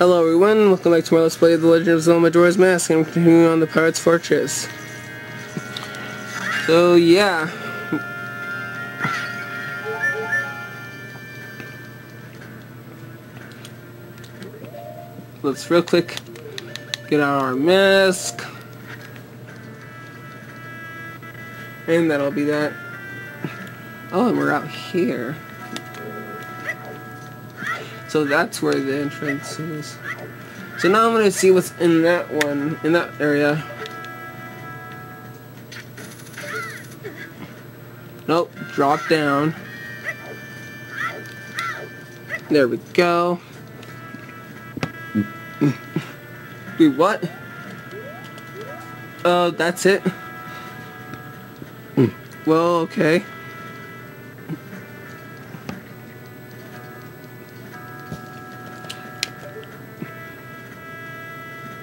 Hello everyone, welcome back to my Let's Play of The Legend of Zelda Majora's Mask, and I'm continuing on the Pirate's Fortress. So yeah. Let's real quick get out our mask. And that'll be that. Oh, and we're out here. So that's where the entrance is. So now I'm gonna see what's in that one, in that area. Nope, drop down. There we go. Wait, what? Oh, uh, that's it? Well, okay.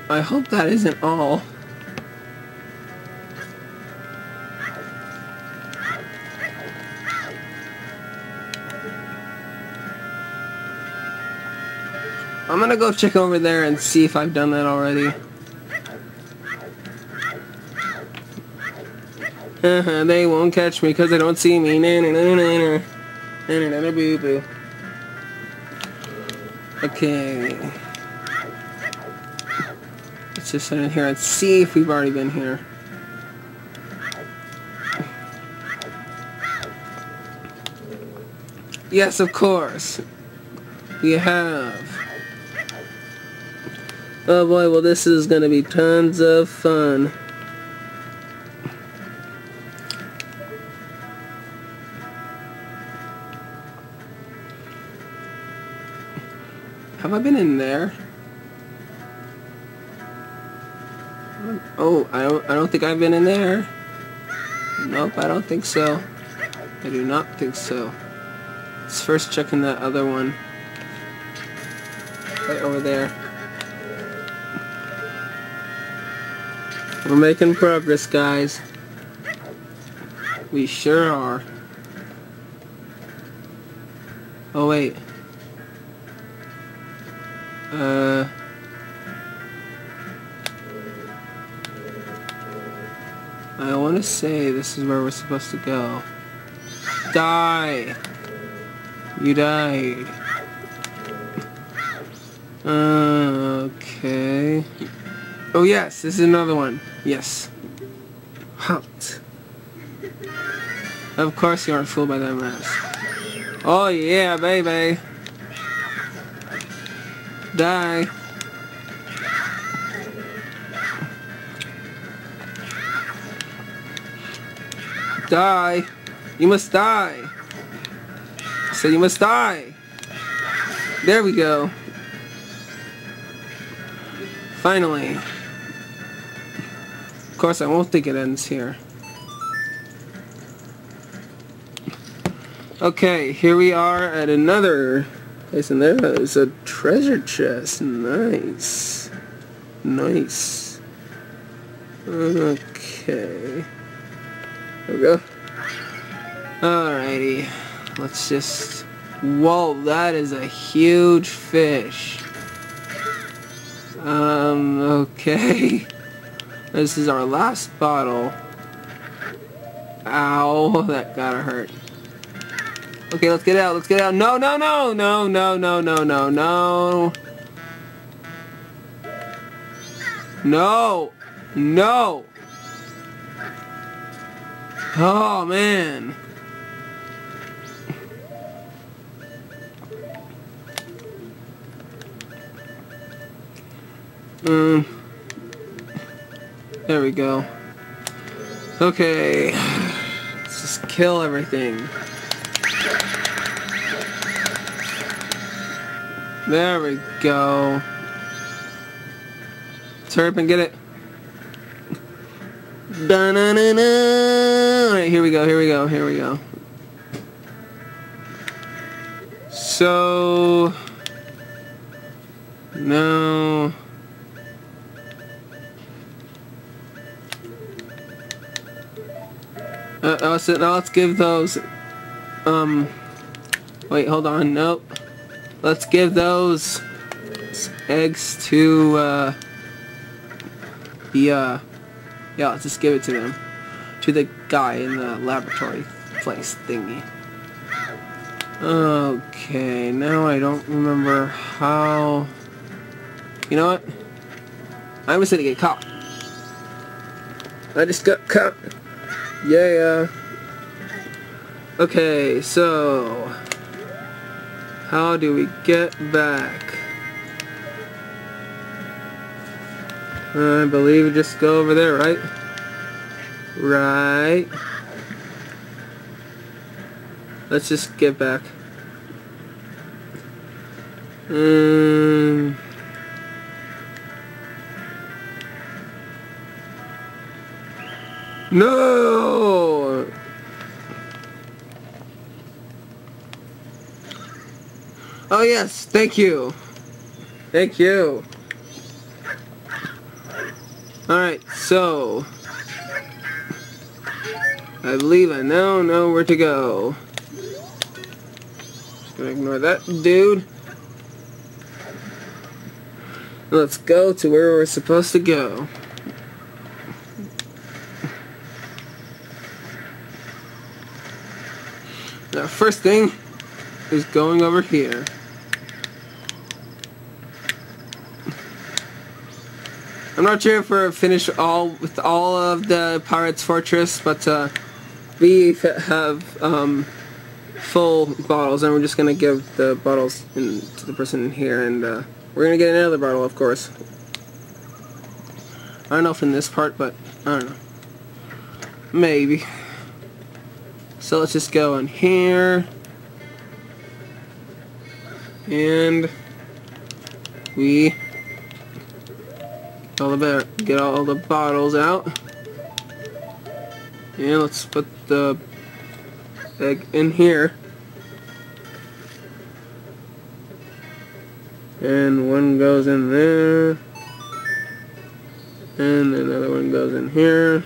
I hope that isn't all. I'm gonna go check over there and see if I've done that already. Uh-huh, they won't catch me because they don't see me. Na na na na na na na boo boo. Okay. Let's just sit in here and see if we've already been here. Yes, of course. We have. Oh boy, well this is going to be tons of fun. Have I been in there? Oh, I don't I don't think I've been in there. Nope, I don't think so. I do not think so. Let's first check in that other one. Right over there. We're making progress, guys. We sure are. Oh, wait. Uh... I want to say this is where we're supposed to go. Die! You died. Okay. Oh yes, this is another one. Yes. Halt. Of course you aren't fooled by that mask. Oh yeah, baby. Die. Die. You must die. I said you must die. There we go. Finally. Of course, I won't think it ends here. Okay, here we are at another place, and there is a treasure chest. Nice. Nice. Okay. There we go. Alrighty. Let's just... Whoa, that is a huge fish. Um, okay. This is our last bottle. Ow, that gotta hurt. Okay, let's get out, let's get out. No, no, no, no, no, no, no, no, no. No. No. Oh, man. Um... There we go. Okay. Let's just kill everything. There we go. Let's hurry up and get it. -na. Alright, here we go, here we go, here we go. So... No... Uh, oh, so let's give those, um, wait, hold on, nope. Let's give those eggs to uh, the uh, yeah, let's just give it to them. To the guy in the laboratory place thingy. Okay, now I don't remember how... You know what? I was gonna get caught. I just got caught. Yeah. Okay, so... How do we get back? I believe we just go over there, right? Right. Let's just get back. Um, no! Oh yes, thank you. Thank you. Alright, so... I believe I now know where to go. Just gonna ignore that dude. Let's go to where we're supposed to go. The first thing is going over here. I'm not sure if we're finished all with all of the Pirates Fortress, but uh, we have um, full bottles, and we're just gonna give the bottles in, to the person here, and uh, we're gonna get another bottle, of course. I don't know if in this part, but I don't know. Maybe. So let's just go in here, and we all the better get all the bottles out. And let's put the egg in here. And one goes in there. And another one goes in here.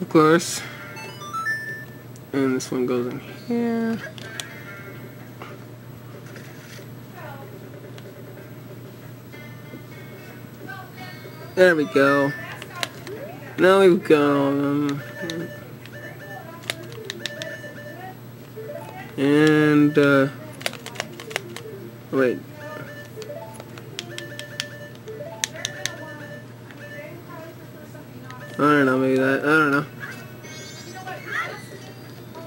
Of course. And this one goes in here. There we go. Now we've got them. And, uh, wait. I don't know, maybe that, I don't know.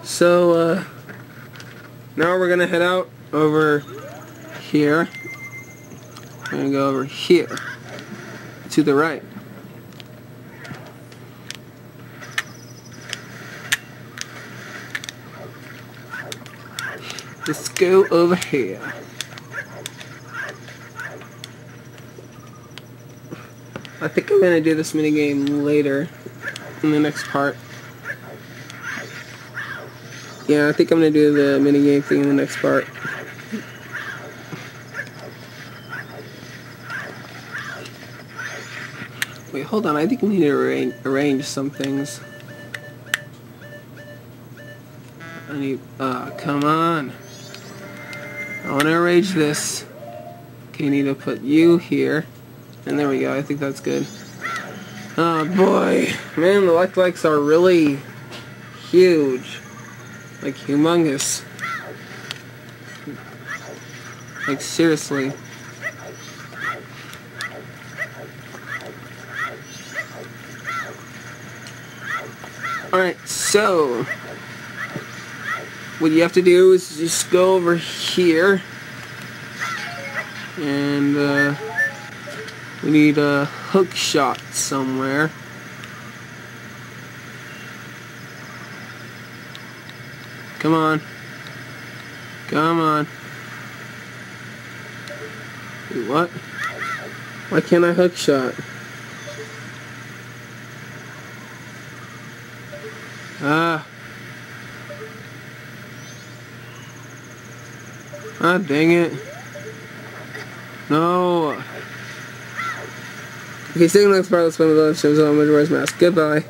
So, uh, now we're gonna head out over here. We're gonna go over here to the right. Let's go over here. I think I'm gonna do this minigame later in the next part. Yeah, I think I'm gonna do the minigame thing in the next part. Hold on. I think we need to arrange, arrange some things. I need... Uh, come on. I want to arrange this. Okay, need to put you here. And there we go. I think that's good. Oh, boy. Man, the Electrolytes are really huge. Like, humongous. Like, seriously. Alright, so what you have to do is just go over here and uh, we need a hook shot somewhere. Come on. Come on. Wait, what? Why can't I hook shot? Ah. Ah, dang it. No. Okay, stay next part. Let's spend the shows on Majora's Mask. Goodbye.